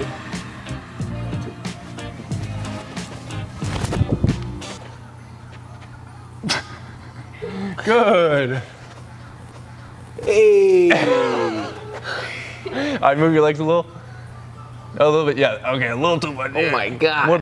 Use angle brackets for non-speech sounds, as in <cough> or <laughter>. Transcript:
<laughs> Good. Hey. <laughs> All right, move your legs a little. A little bit, yeah. Okay, a little too much. Oh my God. What